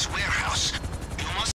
swear